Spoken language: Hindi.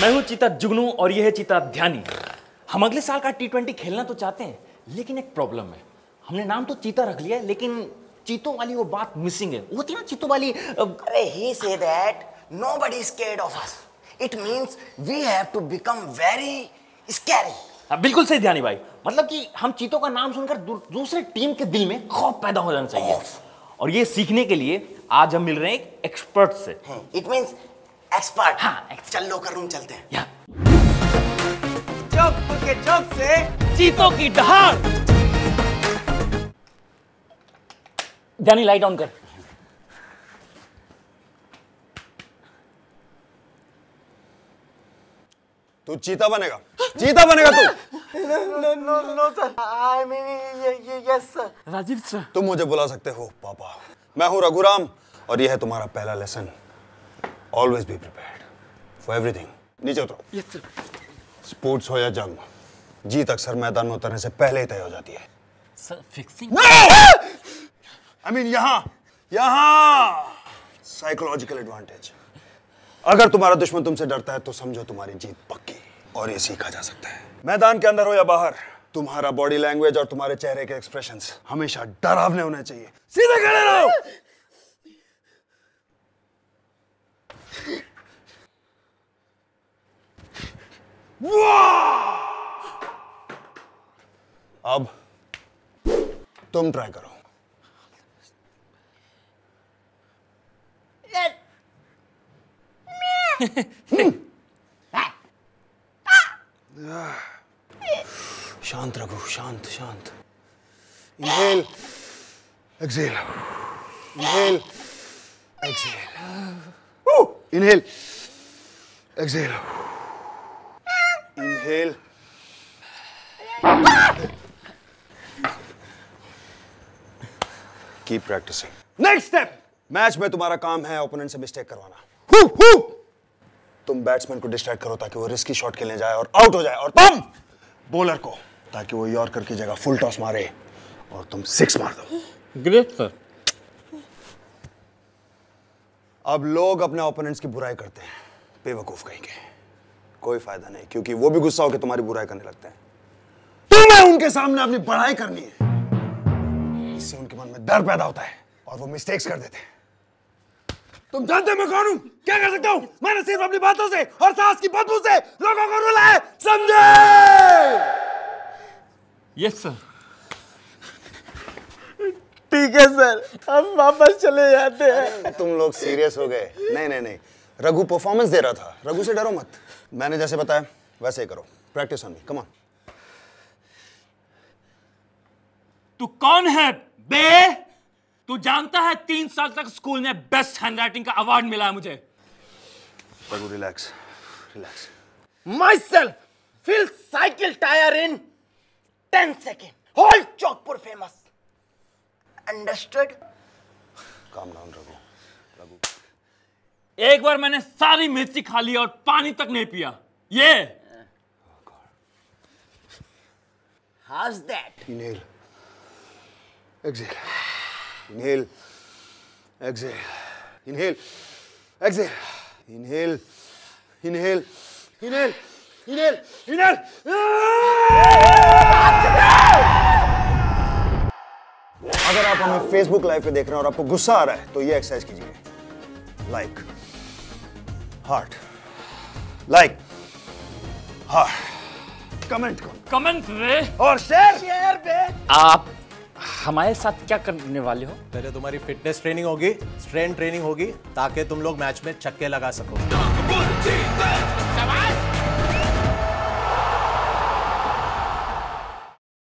मैं हूँ चीता जुगनू और यह है चीता ध्यानी। हम अगले साल का टी ट्वेंटी खेलना तो चाहते हैं लेकिन एक प्रॉब्लम है। हमने नाम तो चीता रख लिया है लेकिन चीतों वाली वो बात मिसिंग है। वो है ना चीतों वाली अरे he say that nobody is scared of us. It means we have to become very scary. हाँ, बिल्कुल सही ध्यानी भाई। मतलब कि हम चीतों का नाम सुनकर दूसरे टीम के दिल में खौफ पैदा हो जाना चाहिए। और ये सीखने के लिए आज हम मिल रहे हैं एक एक्सपर्ट से। It means expert. हाँ, चल लोकर रूम चलते हैं। या। चौक के चौक से चीतों की दहाड़ ध्यानी लाइट ऑन कर तू चीता बनेगा। चीता बनेगा तू। No no no sir I mean yes sir Rajeev sir तुम मुझे बुला सकते हो पापा। मैं हूँ रघुराम और यह है तुम्हारा पहला lesson always be prepared for everything नीचे उतरो। सर स्पोर्ट्स हो या जंग जीत अक्सर मैदान में उतरने से पहले ही तय हो जाती है। सर फिक्सिंग आई मीन यहाँ यहाँ! साइकोलॉजिकल एडवांटेज अगर तुम्हारा दुश्मन तुमसे डरता है तो समझो तुम्हारी जीत पक्की और ये सीखा जा सकता है। मैदान के अंदर हो या बाहर तुम्हारा बॉडी लैंग्वेज और तुम्हारे चेहरे के एक्सप्रेशंस हमेशा डरावने होने चाहिए। सीधे खड़े रहो! अब तुम ट्राई करो। शांत रघु शांत शांत। Inhale exhale inhale exhale inhale exhale inhale keep practising next step match में तुम्हारा काम है ओपोनेंट से मिस्टेक करवाना. हु, हु! तुम बैट्समैन को डिस्ट्रैक्ट करो ताकि वो रिस्की शॉट खेलने जाए और आउट हो जाए और तुम बॉलर को ताकि वो यॉर्कर की जगह फुल टॉस मारे और तुम सिक्स मार दो. ग्रेट सर अब लोग अपने ओपोनेंट्स की बुराई करते हैं। बेवकूफ़ कहेंगे कोई फ़ायदा नहीं, क्योंकि वो भी गुस्सा होकर तुम्हारी बुराई करने लगते हैं। तुम्हें उनके सामने अपनी बढ़ाई करनी है। इससे उनके मन में डर पैदा होता है और वो मिस्टेक्स कर देते हैं। तुम जानते मैं कौन हूँ? क्या कर सकता हूँ? मैंने सिर्फ़ अपनी बातों से और सांस की बदबू से लोगों को रुलाया समझे? यस सर ठीक है सर। हम वापस चले जाते हैं। तुम लोग सीरियस हो गए। नहीं नहीं नहीं। रघु परफॉर्मेंस दे रहा था। रघु से डरो मत। मैंने जैसे बताया वैसे ही करो। Practice on me come on तू कौन है बे? तू जानता है तीन साल तक स्कूल में बेस्ट हैंडराइटिंग का अवार्ड मिला है मुझे। Raghu relax relax Myself fill cycle tyre in 10 seconds. Whole Chaukpur famous. Understood काम नाम रघु रघु एक बार मैंने सारी मिर्ची खा ली और पानी तक नहीं पिया। ये। How's that inhale exhale inhale exhale inhale exhale inhale inhale inhale inhale inhale inhale अगर आप हमें फेसबुक लाइव पे देख रहे हैं और आपको गुस्सा आ रहा है तो ये एक्सरसाइज कीजिए। Like heart like heart comment करो। कमेंट रे। और शेयर शेयर babe. आप हमारे साथ क्या करने वाले हो? पहले तुम्हारी फिटनेस ट्रेनिंग होगी स्ट्रेंथ ट्रेनिंग होगी ताकि तुम लोग मैच में छक्के लगा सको।